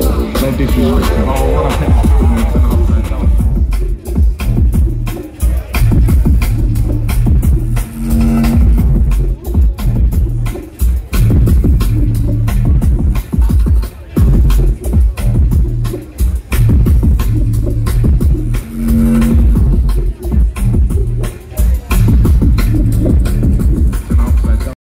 That if you